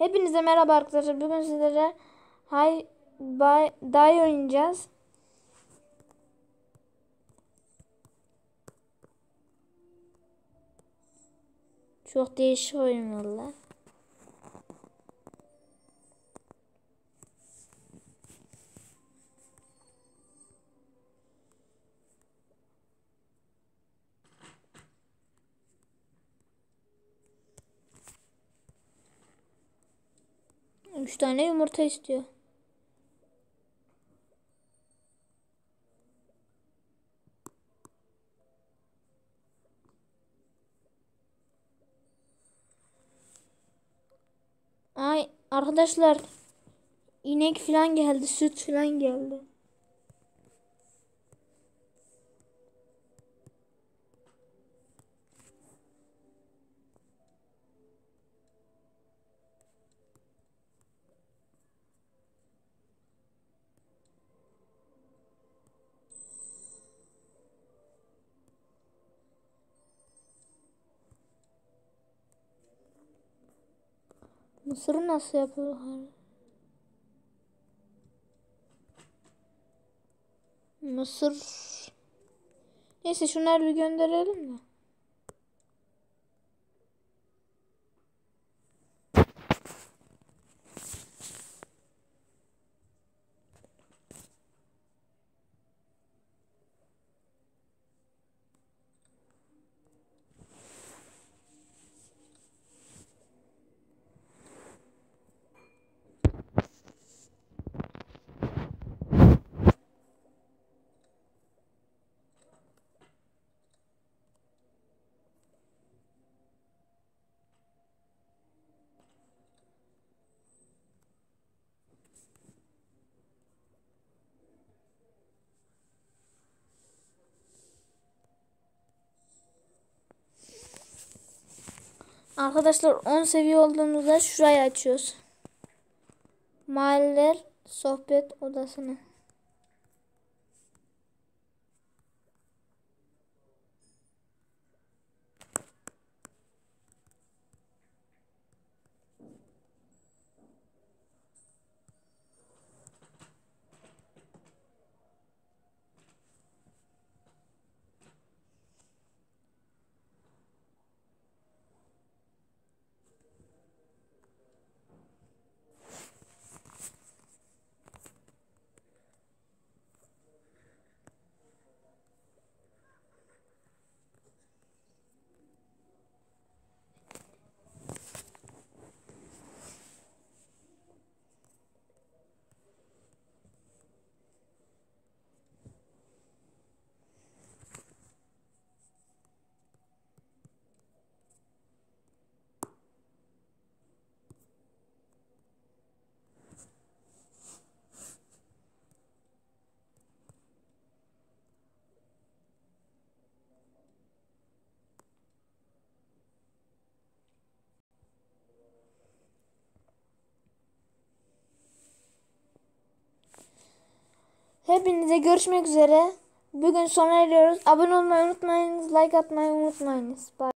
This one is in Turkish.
Hepinize merhaba arkadaşlar. Bugün sizlere Hay Bay Day oynayacağız. Çok değişik oyun valla. Üç tane yumurta istiyor. Ay arkadaşlar inek falan geldi, süt falan geldi. Mısırı nasıl yapıyorlar? Mısır. Neyse şunları bir gönderelim de. Arkadaşlar 10 seviye olduğumuzda şurayı açıyoruz. Mahalleler sohbet odasını. Hepinize görüşmek üzere. Bugün sona eriyoruz. Abone olmayı unutmayınız. Like atmayı unutmayınız. Bye.